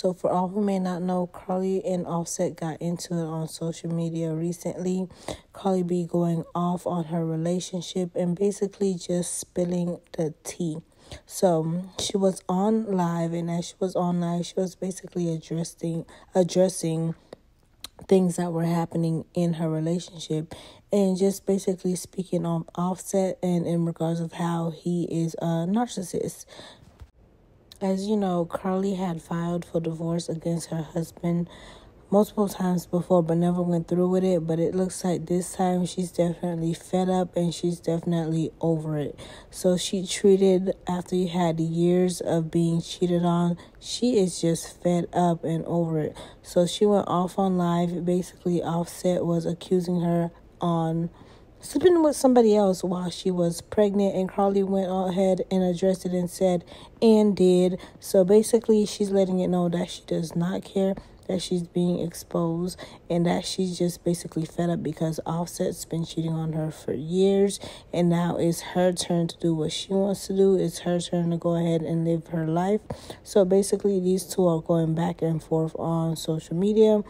So, for all who may not know, Cardi and Offset got into it on social media recently. Cardi B going off on her relationship and basically just spilling the tea. So she was on live, and as she was on live, she was basically addressing addressing things that were happening in her relationship and just basically speaking on offset and in regards of how he is a narcissist as you know cardi had filed for divorce against her husband multiple times before but never went through with it. But it looks like this time she's definitely fed up and she's definitely over it. So she treated after you had years of being cheated on she is just fed up and over it. So she went off on live basically offset was accusing her on sleeping with somebody else while she was pregnant and Cardi went ahead and addressed it and said and did so basically she's letting it know that she does not care that she's being exposed and that she's just basically fed up because Offset's been cheating on her for years and now it's her turn to do what she wants to do. It's her turn to go ahead and live her life. So basically these two are going back and forth on social media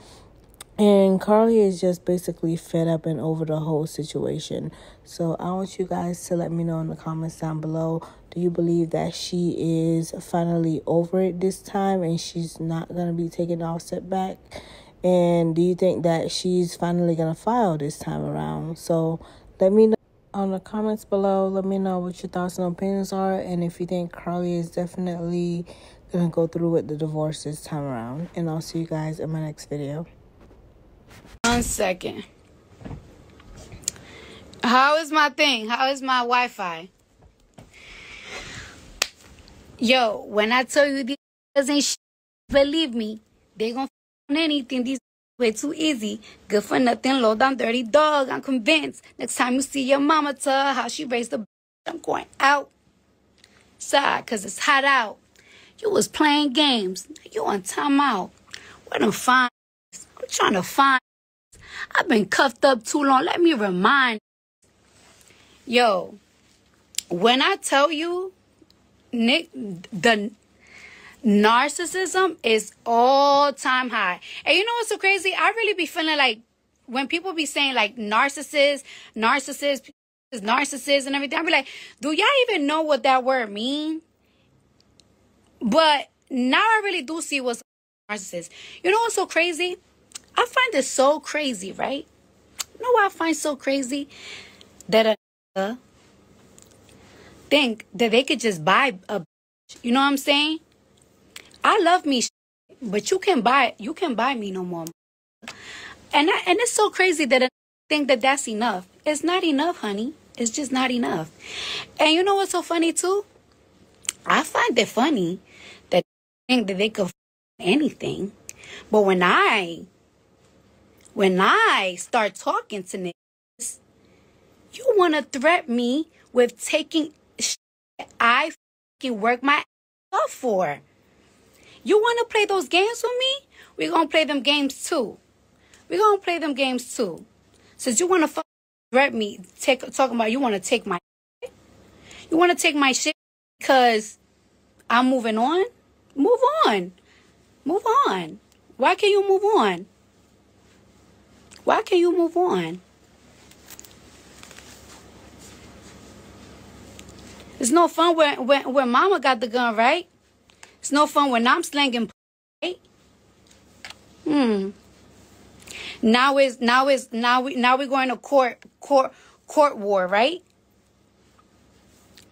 and Cardi is just basically fed up and over the whole situation. So I want you guys to let me know in the comments down below. Do you believe that she is finally over it this time and she's not going to be taking offset back? And do you think that she's finally going to file this time around? So let me know on the comments below. Let me know what your thoughts and opinions are. And if you think Cardi is definitely going to go through with the divorce this time around. And I'll see you guys in my next video. One second. How is my thing? How is my Wi Fi? Yo, when I tell you these ain't sh- believe me, they gonna on anything. These way too easy. Good for nothing, low down dirty dog. I'm convinced. Next time you see your mama, tell her how she raised the. I'm going out. Side, cause it's hot out. You was playing games. You on timeout. What I'm fine. I'm trying to find. I've been cuffed up too long. Let me remind. Yo, when I tell you, Nick, the narcissism is all time high. And you know what's so crazy? I really be feeling like when people be saying like narcissist, narcissist, narcissist, and everything, I be like, do y'all even know what that word mean? But now I really do see what's narcissist. You know what's so crazy? I find it so crazy, right? You know what I find so crazy? That a think that they could just buy a you know what I'm saying? I love me but you can buy you can buy me no more. And I, and it's so crazy that I think that that's enough. It's not enough, honey. It's just not enough. And you know what's so funny too? I find it funny that think that they could anything. But when I when I start talking to niggas, you want to threaten me with taking I work my off for. You want to play those games with me? We're going to play them games too. We're going to play them games too. Since you want to threaten me, take, talking about you want to take my You want to take my shit because I'm moving on? Move on. Move on. Why can't you move on? Why can't you move on? It's no fun when, when, when mama got the gun, right? It's no fun when I'm slinging, right? Hmm. Now is now is now we now we're going to court court court war, right?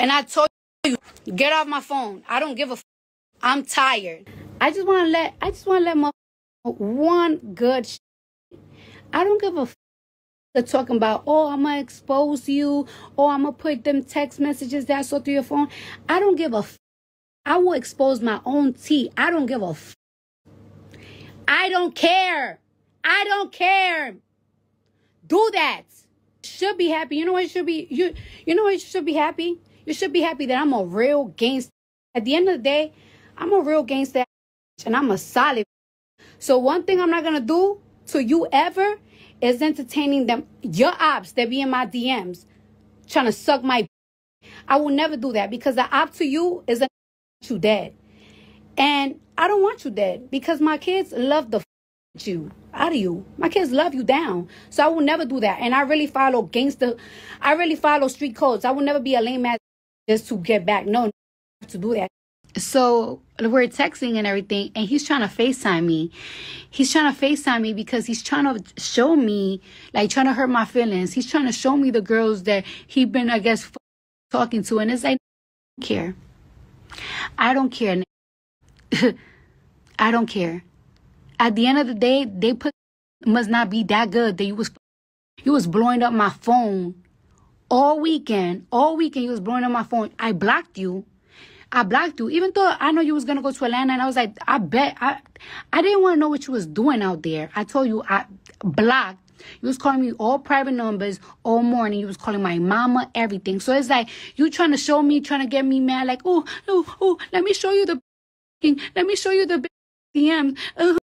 And I told you, get off my phone. I don't give a. F- I'm tired. I just want to let I just want to let my one good. I don't give a f- they're talking about, oh, I'm gonna expose you, oh, or I'm gonna put them text messages that I saw through your phone. I don't give a f- I will expose my own tea. I don't give a f- I don't care. I don't care. Do that. Should be happy. You know what should be you you know what should be happy? You should be happy that I'm a real gangster. At the end of the day, I'm a real gangster and I'm a solid. So one thing I'm not gonna do to you ever is entertaining them your ops that be in my DMs trying to suck my I will never do that because the op to you is a you dead. And I don't want you dead because my kids love the you out of you. My kids love you down. So I will never do that. And I really follow gangster. I really follow street codes. I will never be a lame ass just to get back. No, to do that. So we're texting and everything, and he's trying to FaceTime me. He's trying to FaceTime me because he's trying to show me, like, trying to hurt my feelings. He's trying to show me the girls that he been, I guess, talking to. And it's like, I don't care. I don't care. I don't care. At the end of the day, they put must not be that good that you was you was blowing up my phone all weekend. All weekend you was blowing up my phone. I blocked you. I blocked you, even though I know you was gonna go to Atlanta, and I was like, I bet I, I didn't want to know what you was doing out there. I told you I blocked. You was calling me all private numbers all morning. You was calling my mama, everything. So it's like you trying to show me, trying to get me mad. Like, oh, oh, oh, let me show you the, let me show you the DMs. Uh,